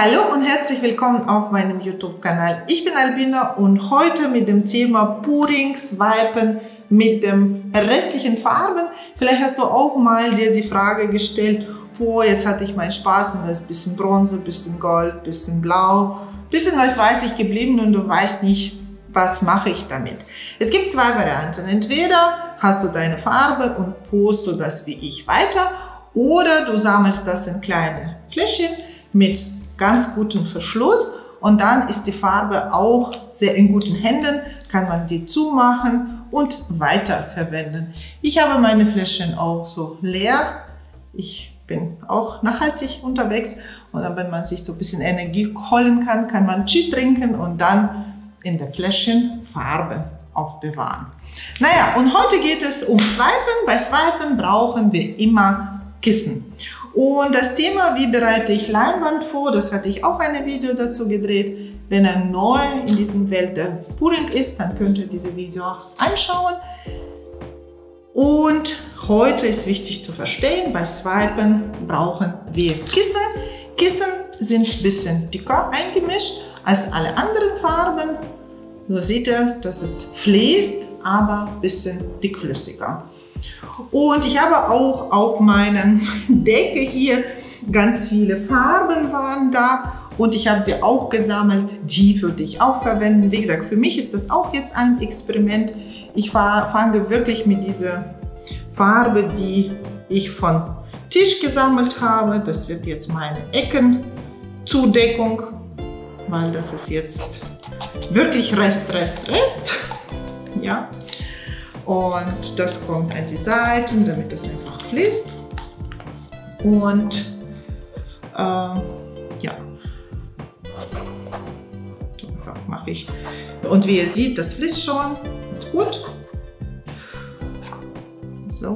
Hallo und herzlich willkommen auf meinem YouTube-Kanal. Ich bin Albina und heute mit dem Thema Puring, Swipen mit den restlichen Farben. Vielleicht hast du auch mal dir die Frage gestellt, wo jetzt hatte ich meinen Spaß und da ist ein bisschen Bronze, ein bisschen Gold, ein bisschen Blau, ein bisschen was weiß ich geblieben und du weißt nicht, was mache ich damit. Es gibt zwei Varianten. Entweder hast du deine Farbe und post du das wie ich weiter oder du sammelst das in kleine Fläschchen mit ganz guten Verschluss und dann ist die Farbe auch sehr in guten Händen, kann man die zumachen und weiter verwenden. Ich habe meine Fläschchen auch so leer. Ich bin auch nachhaltig unterwegs und dann, wenn man sich so ein bisschen Energie holen kann, kann man Chi trinken und dann in der Fläschchen Farbe aufbewahren. Naja, und heute geht es um Swipen. Bei Swipen brauchen wir immer Kissen. Und das Thema, wie bereite ich Leinwand vor, das hatte ich auch ein Video dazu gedreht. Wenn er neu in diesem Welt der Puring ist, dann könnt ihr diese Video anschauen. Und heute ist wichtig zu verstehen, bei Swipen brauchen wir Kissen. Kissen sind ein bisschen dicker eingemischt als alle anderen Farben. So seht ihr, dass es fließt, aber ein bisschen dickflüssiger. Und ich habe auch auf meinen Decke hier ganz viele Farben waren da und ich habe sie auch gesammelt. Die würde ich auch verwenden. Wie gesagt, für mich ist das auch jetzt ein Experiment. Ich fange wirklich mit dieser Farbe, die ich von Tisch gesammelt habe. Das wird jetzt meine Eckenzudeckung, weil das ist jetzt wirklich Rest, Rest, Rest. Ja. Und das kommt an die Seiten, damit es einfach fließt. Und äh, ja, so mache ich. Und wie ihr seht, das fließt schon. Ist gut. So.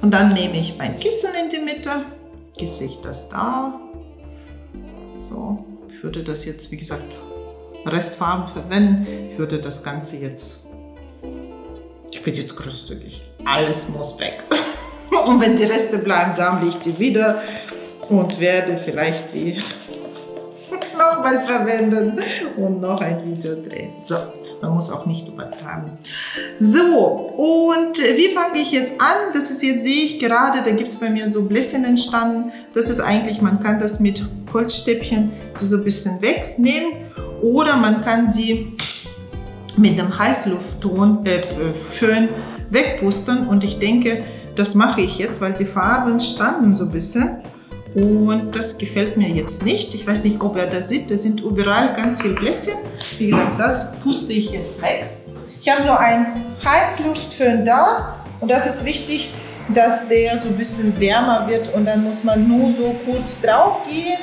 Und dann nehme ich mein Kissen in die Mitte, gieße ich das da. So, ich würde das jetzt, wie gesagt, Restfarben verwenden. Ich würde das Ganze jetzt, ich bin jetzt großzügig, alles muss weg. Und wenn die Reste bleiben, sammle ich die wieder und werde vielleicht sie nochmal verwenden und noch ein Video drehen. So, man muss auch nicht übertreiben. So, und wie fange ich jetzt an? Das ist jetzt, sehe ich gerade, da gibt es bei mir so Bläschen entstanden. Das ist eigentlich, man kann das mit Holzstäbchen so ein bisschen wegnehmen oder man kann die mit dem Heißluftton äh, wegpusten und ich denke, das mache ich jetzt, weil die Farben standen so ein bisschen und das gefällt mir jetzt nicht. Ich weiß nicht, ob ihr das seht, da sind überall ganz viele Bläschen. Wie gesagt, das puste ich jetzt weg. Ich habe so ein Heißluftföhn da und das ist wichtig, dass der so ein bisschen wärmer wird und dann muss man nur so kurz drauf gehen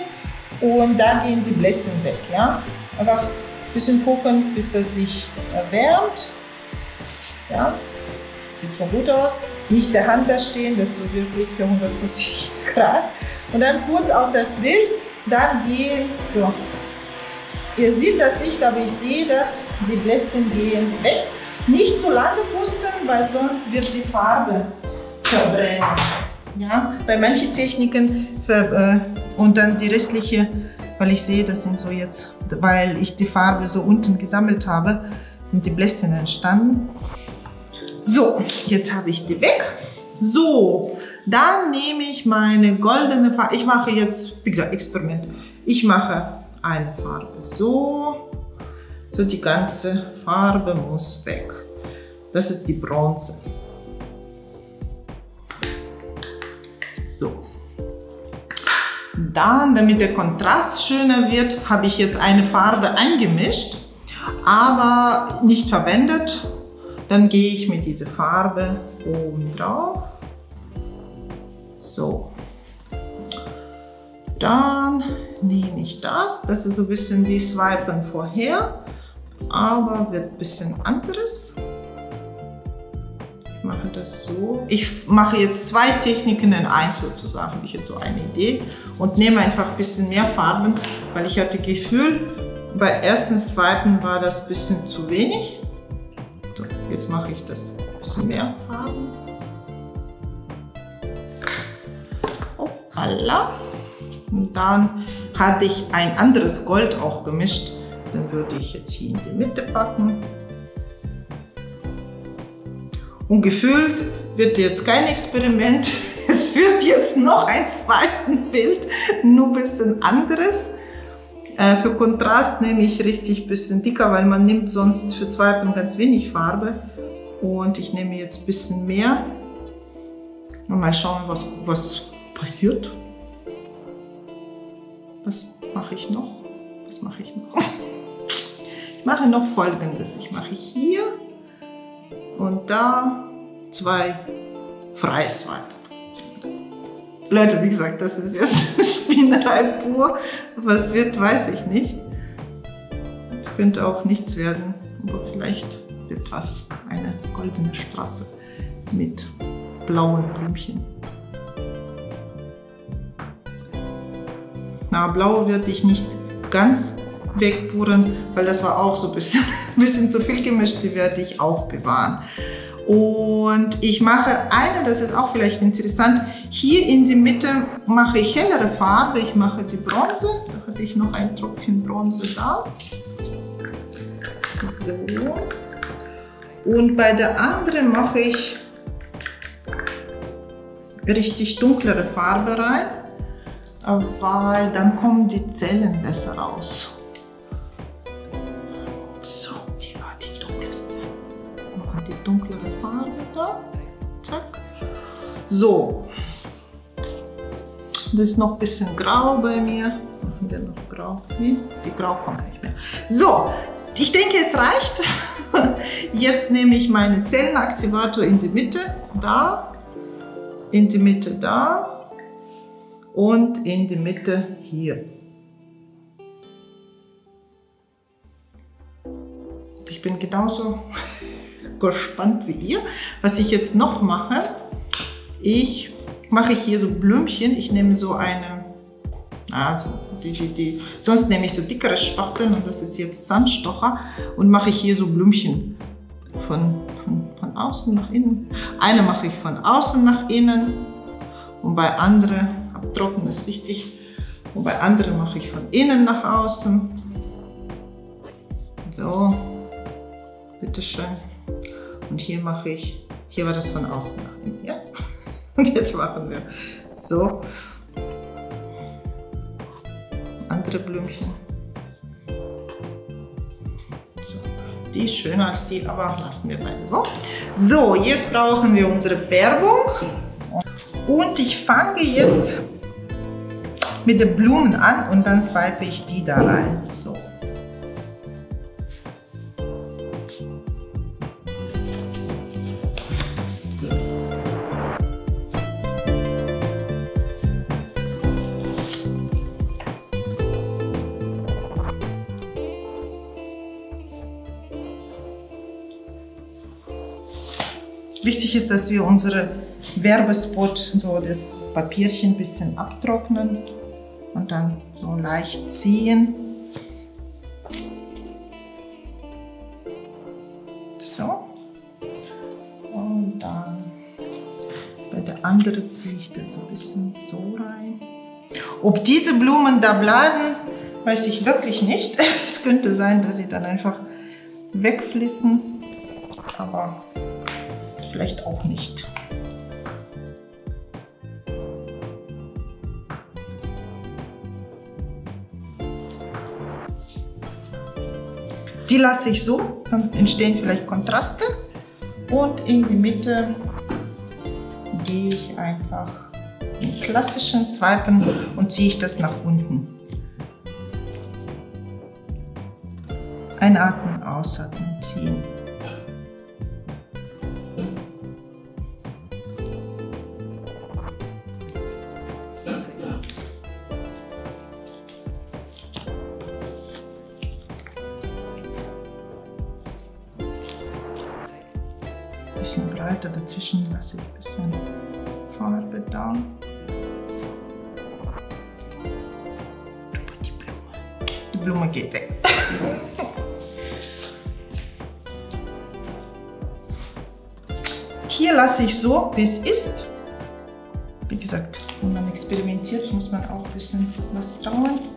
und dann gehen die Bläschen weg. Ja? Einfach ein bisschen gucken, bis das sich erwärmt. Ja, sieht schon gut aus. Nicht der Hand da stehen, das ist so wirklich für 150 Grad. Und dann kurz auf das Bild, dann gehen, so. Ihr seht das nicht, aber ich sehe das, die Bläschen gehen weg. Nicht zu lange pusten, weil sonst wird die Farbe verbrennen. Ja, bei manchen Techniken äh, und dann die restliche, weil ich sehe, das sind so jetzt weil ich die Farbe so unten gesammelt habe, sind die Bläschen entstanden. So, jetzt habe ich die weg. So, dann nehme ich meine goldene Farbe. Ich mache jetzt, wie gesagt, Experiment. Ich mache eine Farbe so. So, die ganze Farbe muss weg. Das ist die Bronze. Dann, damit der Kontrast schöner wird, habe ich jetzt eine Farbe eingemischt, aber nicht verwendet. Dann gehe ich mit dieser Farbe oben drauf. So. Dann nehme ich das. Das ist so ein bisschen wie Swipen vorher, aber wird ein bisschen anderes mache das so. Ich mache jetzt zwei Techniken in eins sozusagen, habe ich jetzt so eine Idee und nehme einfach ein bisschen mehr Farben, weil ich hatte Gefühl, bei ersten, zweiten war das ein bisschen zu wenig. So, jetzt mache ich das ein bisschen mehr Farben. Color. Und dann hatte ich ein anderes Gold auch gemischt. Dann würde ich jetzt hier in die Mitte packen. Und gefühlt wird jetzt kein Experiment. Es wird jetzt noch ein zweites Bild, nur ein bisschen anderes. Äh, für Kontrast nehme ich richtig ein bisschen dicker, weil man nimmt sonst für Swipen ganz wenig Farbe. Und ich nehme jetzt ein bisschen mehr. Und mal schauen, was, was passiert. Was mache ich noch? Was mache ich noch? Ich mache noch folgendes. Ich mache hier und da zwei freie Swipe. Leute, wie gesagt, das ist jetzt Spinnerei pur. Was wird, weiß ich nicht. Es könnte auch nichts werden, aber vielleicht wird was. Eine goldene Straße mit blauen Blümchen. Na, blau würde ich nicht ganz wegpuren, weil das war auch so ein bisschen, ein bisschen zu viel gemischt. Die werde ich aufbewahren. Und ich mache eine, das ist auch vielleicht interessant, hier in die Mitte mache ich hellere Farbe. Ich mache die Bronze. Da hatte ich noch ein Tropfen Bronze da. So. Und bei der anderen mache ich richtig dunklere Farbe rein, weil dann kommen die Zellen besser raus. So. Das ist noch ein bisschen grau bei mir. Machen wir noch grau? Nee, die grau kommt nicht mehr. So, ich denke, es reicht. Jetzt nehme ich meinen Zellenaktivator in die Mitte, da, in die Mitte da und in die Mitte hier. Ich bin genauso gespannt wie ihr. Was ich jetzt noch mache, ich mache hier so Blümchen. Ich nehme so eine, also die, die, die, sonst nehme ich so dickere Spachteln und das ist jetzt Sandstocher und mache ich hier so Blümchen von, von, von außen nach innen. Eine mache ich von außen nach innen und bei anderen, abtrocknen ist wichtig, und bei anderen mache ich von innen nach außen. So, bitteschön. Und hier mache ich, hier war das von außen nach innen, ja? Und jetzt machen wir so andere Blümchen. So. Die ist schöner als die, aber lassen wir beide so. So, jetzt brauchen wir unsere Färbung. Und ich fange jetzt mit den Blumen an und dann swipe ich die da rein. So. Wichtig ist, dass wir unsere Werbespot, so das Papierchen ein bisschen abtrocknen und dann so leicht ziehen. So. Und dann bei der anderen ziehe ich das so ein bisschen so rein. Ob diese Blumen da bleiben, weiß ich wirklich nicht. Es könnte sein, dass sie dann einfach wegfließen, aber vielleicht auch nicht. Die lasse ich so, dann entstehen vielleicht Kontraste. Und in die Mitte gehe ich einfach den klassischen Swipen und ziehe ich das nach unten. Einatmen, ausatmen, ziehen. Dazwischen lasse ich ein bisschen Farbe da. Die Blume. Die Blume geht weg. Hier lasse ich so, wie es ist. Wie gesagt, wenn man experimentiert, muss man auch ein bisschen was trauen.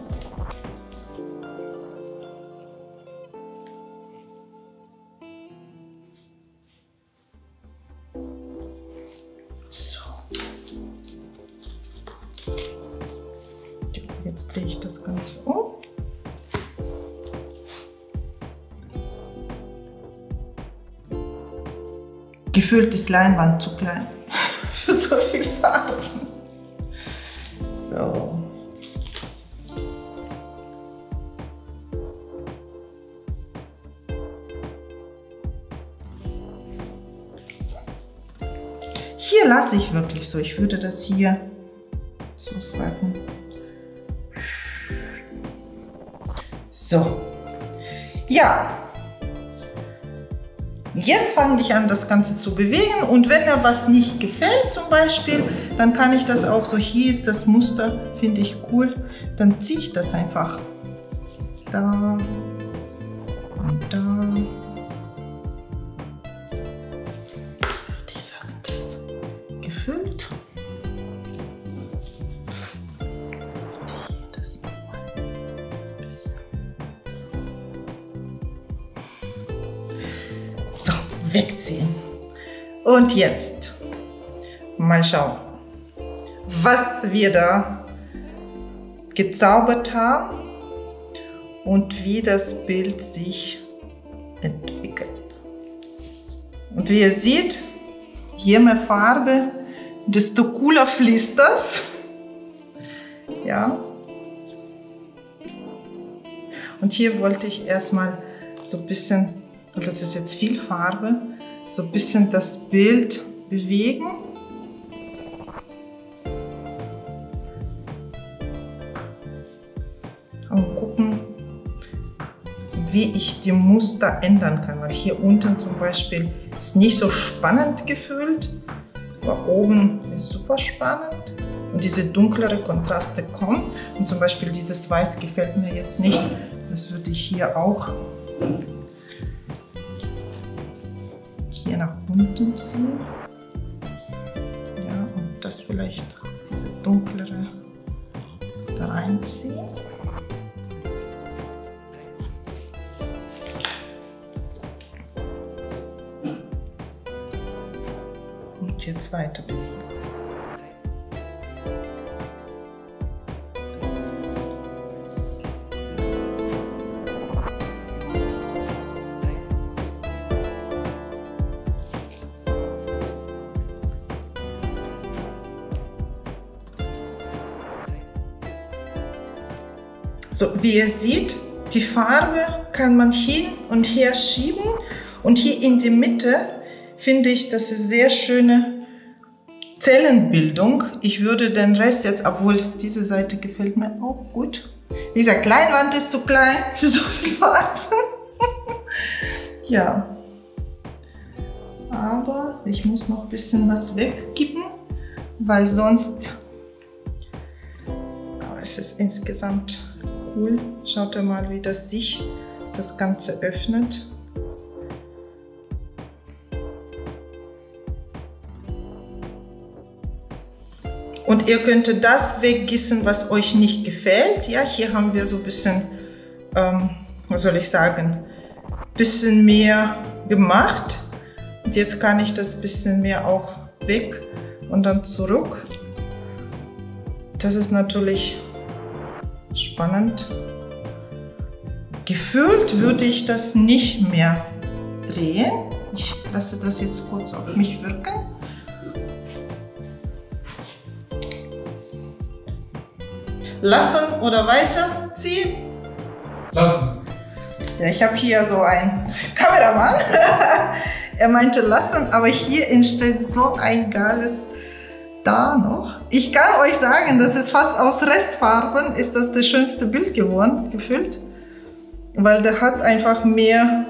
Gefühlt ist Leinwand zu klein für so viel Farben. So. Hier lasse ich wirklich so. Ich würde das hier so swipen. So. Ja, Jetzt fange ich an, das Ganze zu bewegen und wenn mir was nicht gefällt zum Beispiel, dann kann ich das auch so, hier ist das Muster, finde ich cool, dann ziehe ich das einfach da und da. Würde ich sagen, das gefüllt. Und jetzt mal schauen, was wir da gezaubert haben und wie das Bild sich entwickelt. Und wie ihr seht, je mehr Farbe, desto cooler fließt das. Ja. Und hier wollte ich erstmal so ein bisschen und das ist jetzt viel Farbe, so ein bisschen das Bild bewegen. Und gucken, wie ich die Muster ändern kann. Weil hier unten zum Beispiel ist nicht so spannend gefühlt, aber oben ist super spannend. Und diese dunklere Kontraste kommen. Und zum Beispiel dieses Weiß gefällt mir jetzt nicht. Das würde ich hier auch hier nach unten ziehen. Ja, und das vielleicht diese dunklere da reinziehen. Und jetzt weiter. So, wie ihr seht, die Farbe kann man hin und her schieben und hier in die Mitte finde ich das ist sehr schöne Zellenbildung. Ich würde den Rest jetzt, obwohl diese Seite gefällt mir auch gut. Gesagt, Kleinwand ist zu klein für so viel Farben. ja. Aber ich muss noch ein bisschen was wegkippen, weil sonst aber es ist insgesamt cool. Schaut mal, wie das sich das Ganze öffnet. Und ihr könnt das weggießen, was euch nicht gefällt. Ja, hier haben wir so ein bisschen, ähm, was soll ich sagen, bisschen mehr gemacht. Und jetzt kann ich das bisschen mehr auch weg und dann zurück. Das ist natürlich spannend. Gefühlt würde ich das nicht mehr drehen. Ich lasse das jetzt kurz auf mich wirken. Lassen oder weiterziehen? Lassen. Ja, ich habe hier so einen Kameramann. er meinte lassen, aber hier entsteht so ein geiles da noch. Ich kann euch sagen, das ist fast aus Restfarben, ist das das schönste Bild geworden, gefüllt. Weil der hat einfach mehr,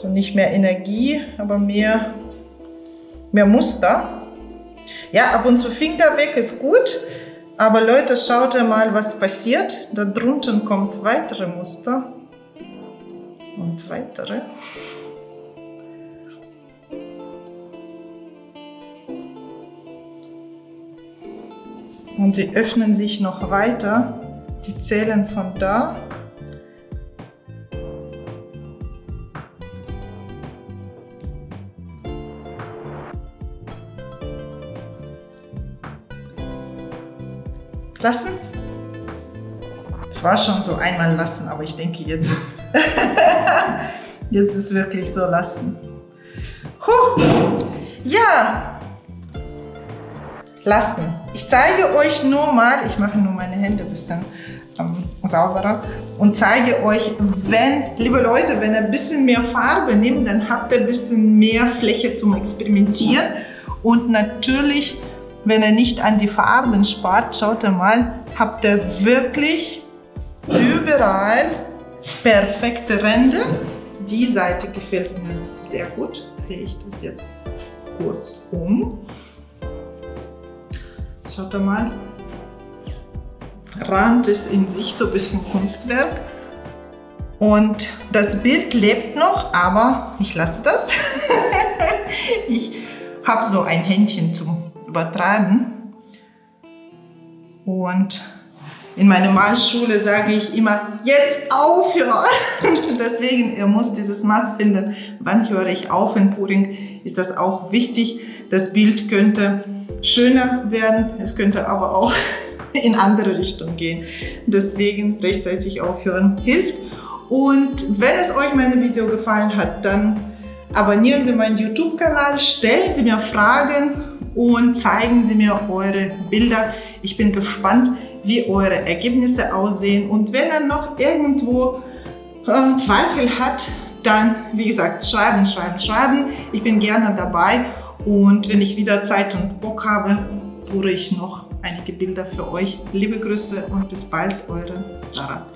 so nicht mehr Energie, aber mehr, mehr Muster. Ja, ab und zu Finger weg ist gut, aber Leute, schaut mal, was passiert. Da drunten kommt weitere Muster und weitere. Und sie öffnen sich noch weiter. Die zählen von da lassen. Es war schon so einmal lassen, aber ich denke, jetzt ist, jetzt ist wirklich so lassen. Huh. Ja, lassen. Ich zeige euch nur mal, ich mache nur meine Hände ein bisschen ähm, sauberer und zeige euch, wenn, liebe Leute, wenn ihr ein bisschen mehr Farbe nimmt, dann habt ihr ein bisschen mehr Fläche zum Experimentieren und natürlich wenn ihr nicht an die Farben spart, schaut ihr mal, habt ihr wirklich überall perfekte Ränder. Die Seite gefällt mir sehr gut. Drehe ich das jetzt kurz um. Schaut mal. Rand ist in sich so ein bisschen Kunstwerk. Und das Bild lebt noch, aber ich lasse das. ich habe so ein Händchen zum übertragen. Und in meiner Malschule sage ich immer, jetzt aufhören. Deswegen, ihr müsst dieses Maß finden. Wann höre ich auf? In Puring ist das auch wichtig. Das Bild könnte schöner werden, es könnte aber auch in andere Richtung gehen. Deswegen rechtzeitig aufhören hilft. Und wenn es euch mein Video gefallen hat, dann abonnieren Sie meinen YouTube-Kanal, stellen Sie mir Fragen und zeigen Sie mir eure Bilder. Ich bin gespannt, wie eure Ergebnisse aussehen. Und wenn er noch irgendwo äh, Zweifel hat, dann, wie gesagt, schreiben, schreiben, schreiben. Ich bin gerne dabei und wenn ich wieder Zeit und Bock habe, pure ich noch einige Bilder für euch. Liebe Grüße und bis bald, eure Sarah.